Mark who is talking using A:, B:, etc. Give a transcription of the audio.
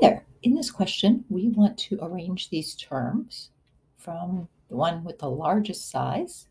A: there. In this question, we want to arrange these terms from the one with the largest size